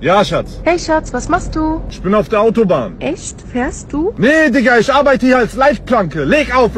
Ja, Schatz. Hey Schatz, was machst du? Ich bin auf der Autobahn. Echt? Fährst du? Nee, Digga, ich arbeite hier als Leitplanke. Leg auf!